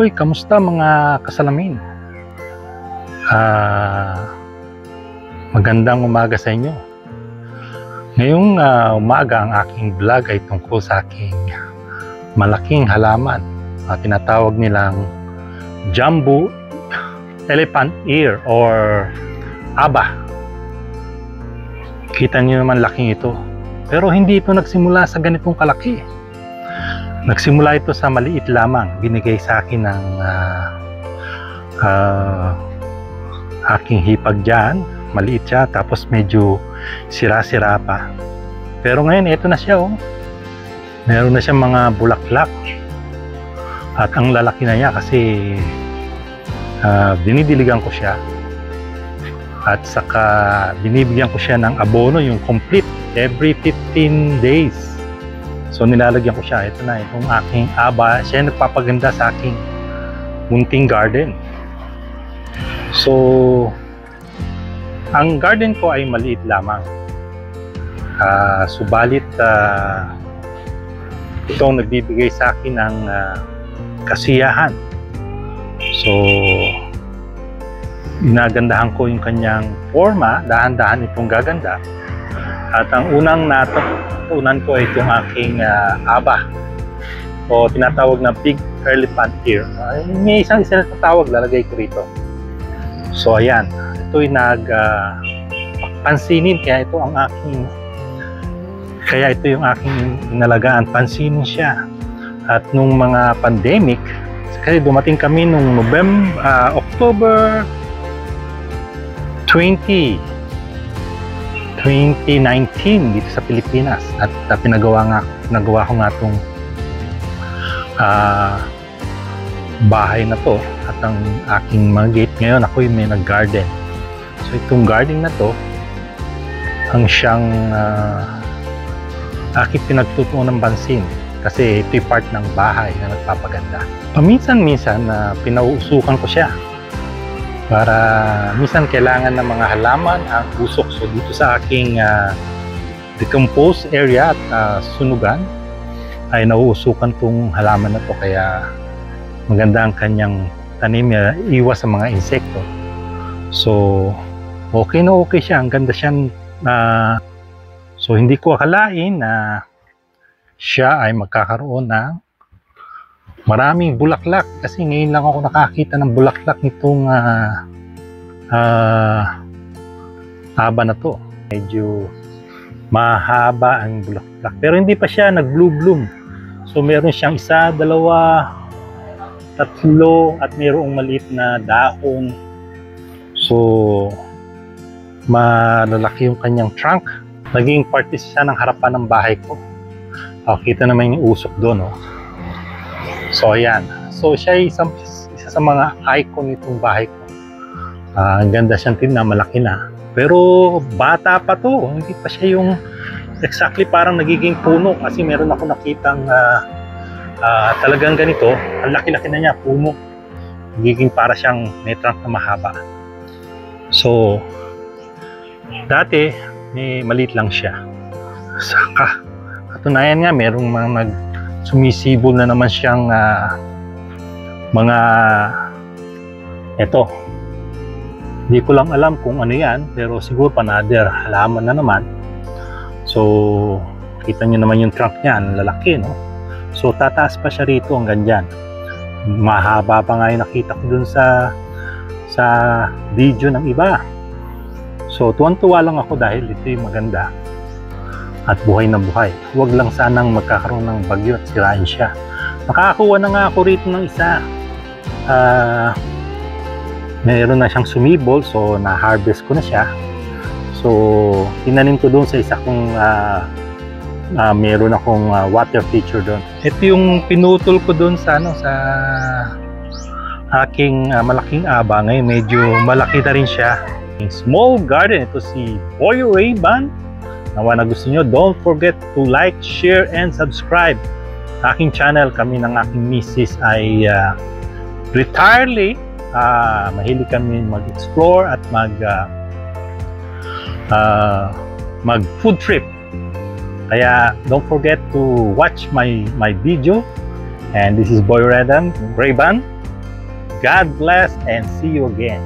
Hoy, kamusta mga kasalamin? Ah, magandang umaga sa inyo. Ngayong ah, umaga ang aking vlog ay tungkol sa aking malaking halaman. Ah, tinatawag nilang jumbo elephant ear or aba. Kita niyo naman laking ito. Pero hindi ito nagsimula sa ganitong kalaki. Nagsimula ito sa maliit lamang. Binigay sa akin ng ah, ah, aking hipag dyan. Maliit siya, tapos medyo sira-sira pa. Pero ngayon, ito na siya oh. Meron na siyang mga bulaklak. At ang lalaki na niya kasi ah, dinidiligan ko siya. At saka binibigyan ko siya ng abono, yung complete, every 15 days. So nilalagyan ko siya. Ito na, itong aking aba. Siya nagpapaganda sa aking munting garden. So, ang garden ko ay maliit lamang. Ah, subalit, ah, ito ang nagbibigay sa akin ng ah, kasiyahan. So, inagandahan ko yung kanyang forma, dahan-dahan itong gaganda. At ang unang natutunan ko ay itong aking ah, aba o tinatawag na big elephant ear. Ay, may isang isa na tatawag, lalagay ko rito. So ayan, ito'y nag ah, pansinin kaya ito ang aking kaya ito yung aking inalagaan, pansinin siya. At nung mga pandemic, kasi dumating kami nung November, ah, October 20 2019 dito sa Pilipinas. At uh, pinagawa nga pinagawa ko nga tong ah, bahay na to at ang aking mga gate. Ngayon ako yung may nag-garden. So itong garden na to ang siyang uh, aking pinagtutuon ng pansin kasi ito'y part ng bahay na nagpapaganda. Paminsan-minsan na pinauusukan ko siya para minsan kailangan ng mga halaman ang usok. So dito sa aking uh, decomposed area at uh, sunugan ay nauusukan tong halaman na to kaya maganda ang kanyang tanim niya, iwas sa mga insekto. So okay na okay siya, ang ganda siya na so hindi ko akalain na siya ay magkakaroon ng maraming bulaklak. Kasi ngayon lang ako nakakita ng bulaklak nitong uh, uh, haba na to. Medyo mahaba ang bulaklak. Pero hindi pa siya nag blue bloom so meron siyang isa, dalawa tatlo at mayroong maliit na dahon so malalaki yung kanyang trunk. Naging parte siya ng harapan ng bahay ko. Oh, kita naman yung usok doon oh. So, ayan. So, siya ay isang, isa sa mga icon nitong bahay ko. Uh, ang ganda siyang tingnan, malaki na. Pero, bata pa to. Hindi pa siya yung exactly parang nagiging puno. Kasi meron ako nakitang uh, uh, talagang ganito. Ang laki-laki na niya, puno. Nagiging para siyang may trunk na mahaba. So, dati, may maliit lang siya. Saka, katunayan nga, merong mga nag sumisibol na naman siyang uh, mga eto. Hindi ko lang alam kung ano yan pero siguro panader halaman na naman. So kita nyo naman yung trunk niya lalaki no? So tataas pa siya rito hanggang dyan mahaba pa nga yung nakita ko dun sa sa video ng iba. So tuwan-tuwa lang ako dahil ito yung maganda at buhay na buhay. Huwag lang sanang magkakaroon ng bagyo at sirain siya. Nakakakuha na nga ako rito ng isa. Uh, meron na siyang sumibol so na-harvest ko na siya. So tinanim ko doon sa isa kong uh, uh, meron akong uh, water feature doon. Ito yung pinutol ko doon sa ano sa aking uh, malaking aba ngayon medyo malaki na rin siya. Small garden ito si Boy Ray-Ban Nawa na gusto nyo, don't forget to like, share, and subscribe. Aking channel, kami ng aking misis ay uh, retirely. Uh, mahilig kami mag-explore at mag uh, uh, mag food trip. Kaya don't forget to watch my my video. And this is Boy Redan, Rayban. God bless and see you again.